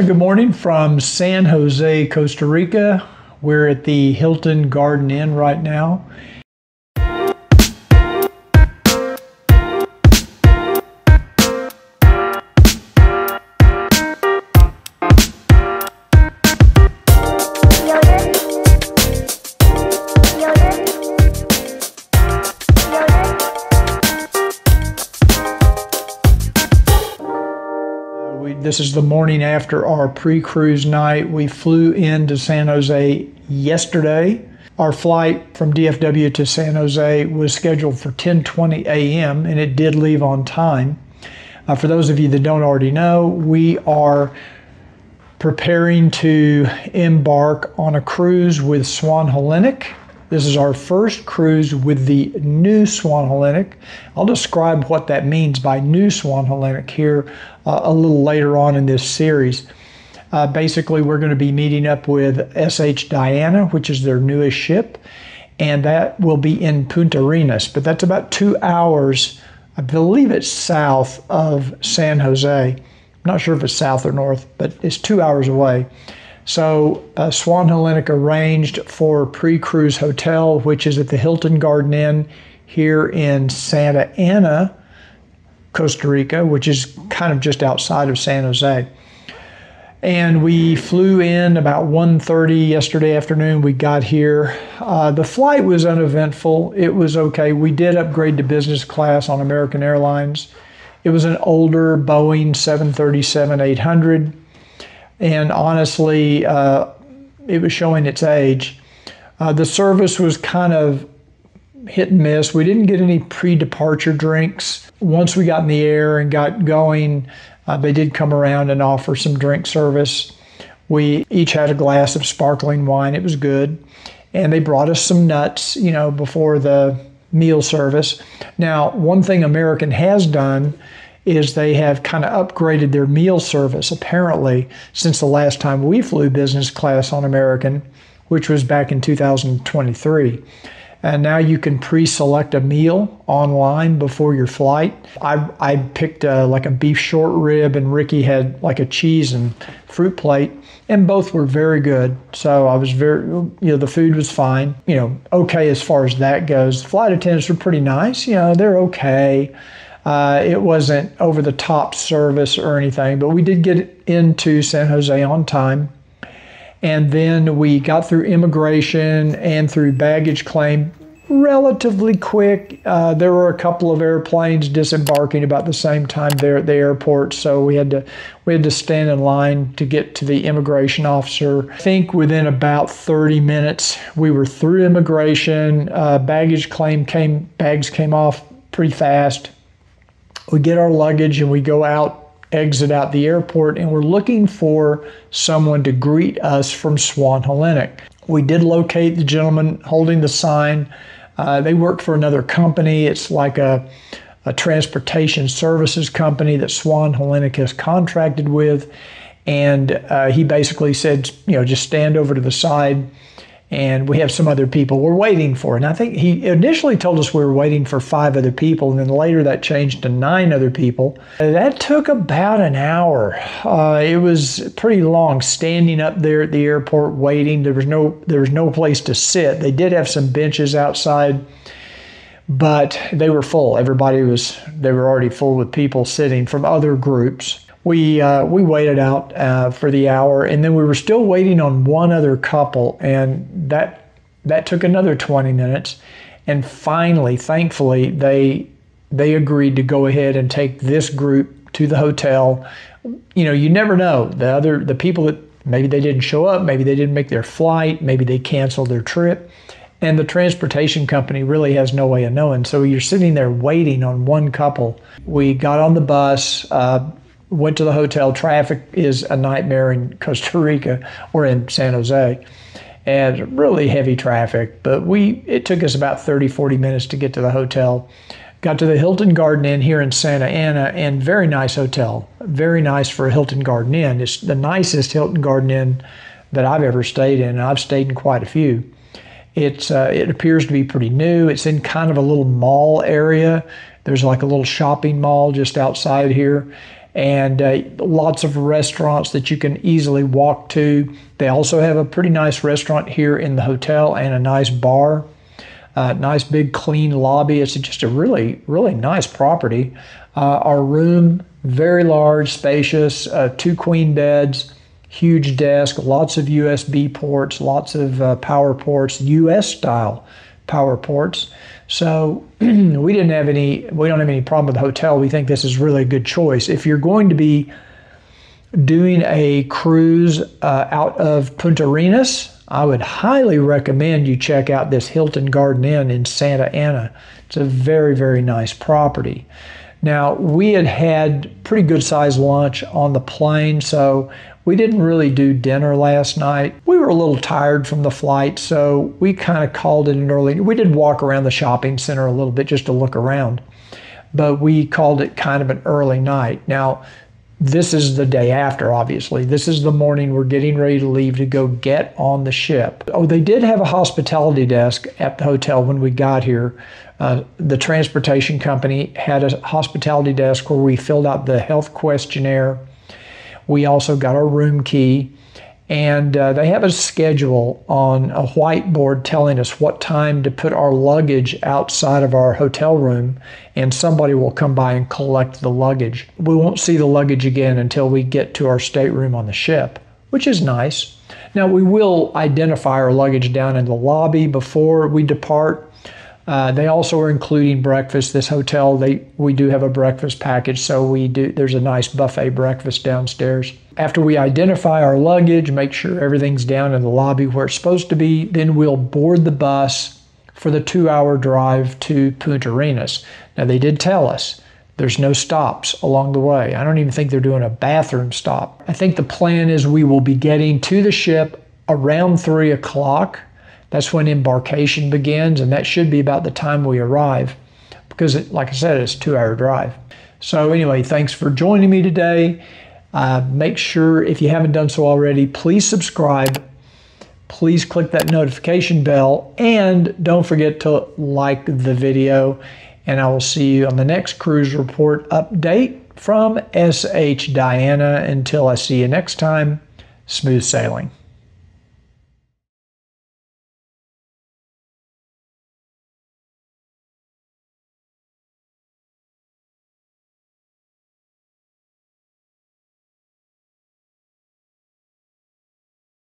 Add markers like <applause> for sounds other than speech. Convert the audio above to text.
good morning from San Jose, Costa Rica. We're at the Hilton Garden Inn right now. This is the morning after our pre-cruise night. We flew into San Jose yesterday. Our flight from DFW to San Jose was scheduled for 10:20 a.m. and it did leave on time. Uh, for those of you that don't already know, we are preparing to embark on a cruise with Swan Hellenic. This is our first cruise with the new Swan Hellenic. I'll describe what that means by new Swan Hellenic here uh, a little later on in this series. Uh, basically, we're going to be meeting up with SH Diana, which is their newest ship, and that will be in Puntarenas. But that's about two hours, I believe it's south of San Jose. I'm not sure if it's south or north, but it's two hours away. So uh, Swan Hellenic arranged for pre-cruise hotel, which is at the Hilton Garden Inn here in Santa Ana, Costa Rica, which is kind of just outside of San Jose. And we flew in about 1.30 yesterday afternoon. We got here. Uh, the flight was uneventful. It was okay. We did upgrade to business class on American Airlines. It was an older Boeing 737-800 and honestly, uh, it was showing its age. Uh, the service was kind of hit and miss. We didn't get any pre departure drinks. Once we got in the air and got going, uh, they did come around and offer some drink service. We each had a glass of sparkling wine. It was good. And they brought us some nuts, you know, before the meal service. Now, one thing American has done is they have kind of upgraded their meal service apparently since the last time we flew business class on American, which was back in 2023. And now you can pre-select a meal online before your flight. I, I picked a, like a beef short rib, and Ricky had like a cheese and fruit plate, and both were very good. So I was very, you know, the food was fine. You know, okay as far as that goes. The flight attendants were pretty nice. You know, they're okay. Uh, it wasn't over the top service or anything, but we did get into San Jose on time. And then we got through immigration and through baggage claim relatively quick. Uh, there were a couple of airplanes disembarking about the same time there at the airport, so we had to we had to stand in line to get to the immigration officer. I think within about 30 minutes we were through immigration. Uh, baggage claim came bags came off pretty fast we get our luggage and we go out, exit out the airport, and we're looking for someone to greet us from Swan Hellenic. We did locate the gentleman holding the sign. Uh, they work for another company. It's like a, a transportation services company that Swan Hellenic has contracted with. And uh, he basically said, you know, just stand over to the side and we have some other people we're waiting for. And I think he initially told us we were waiting for five other people, and then later that changed to nine other people. That took about an hour. Uh, it was pretty long standing up there at the airport waiting. There was no there was no place to sit. They did have some benches outside. But they were full. Everybody was, they were already full with people sitting from other groups we uh, we waited out uh, for the hour, and then we were still waiting on one other couple, and that that took another 20 minutes, and finally, thankfully, they they agreed to go ahead and take this group to the hotel. You know, you never know the other the people that maybe they didn't show up, maybe they didn't make their flight, maybe they canceled their trip. And the transportation company really has no way of knowing. So you're sitting there waiting on one couple. We got on the bus. Uh, went to the hotel. Traffic is a nightmare in Costa Rica or in San Jose and really heavy traffic. But we it took us about 30, 40 minutes to get to the hotel. Got to the Hilton Garden Inn here in Santa Ana and very nice hotel. Very nice for a Hilton Garden Inn. It's the nicest Hilton Garden Inn that I've ever stayed in, and I've stayed in quite a few. It's uh, it appears to be pretty new. It's in kind of a little mall area. There's like a little shopping mall just outside here and uh, lots of restaurants that you can easily walk to. They also have a pretty nice restaurant here in the hotel and a nice bar. Uh, nice big clean lobby. It's just a really, really nice property. Uh, our room, very large, spacious, uh, two queen beds, huge desk, lots of USB ports, lots of uh, power ports, US style power ports. So <clears throat> we didn't have any, we don't have any problem with the hotel. We think this is really a good choice. If you're going to be doing a cruise uh, out of Puntarenas, I would highly recommend you check out this Hilton Garden Inn in Santa Ana. It's a very, very nice property. Now, we had had pretty good sized lunch on the plane, so we didn't really do dinner last night. We were a little tired from the flight, so we kind of called it an early. We did walk around the shopping center a little bit just to look around, but we called it kind of an early night. Now, this is the day after, obviously. This is the morning we're getting ready to leave to go get on the ship. Oh, they did have a hospitality desk at the hotel when we got here. Uh, the transportation company had a hospitality desk where we filled out the health questionnaire. We also got our room key and uh, they have a schedule on a whiteboard telling us what time to put our luggage outside of our hotel room and somebody will come by and collect the luggage. We won't see the luggage again until we get to our stateroom on the ship which is nice. Now we will identify our luggage down in the lobby before we depart uh, they also are including breakfast. This hotel, they we do have a breakfast package, so we do. There's a nice buffet breakfast downstairs. After we identify our luggage, make sure everything's down in the lobby where it's supposed to be, then we'll board the bus for the two-hour drive to Puntarenas. Now they did tell us there's no stops along the way. I don't even think they're doing a bathroom stop. I think the plan is we will be getting to the ship around three o'clock that's when embarkation begins, and that should be about the time we arrive because, it, like I said, it's a two hour drive. So, anyway, thanks for joining me today. Uh, make sure, if you haven't done so already, please subscribe. Please click that notification bell and don't forget to like the video. And I will see you on the next cruise report update from SH Diana. Until I see you next time, smooth sailing.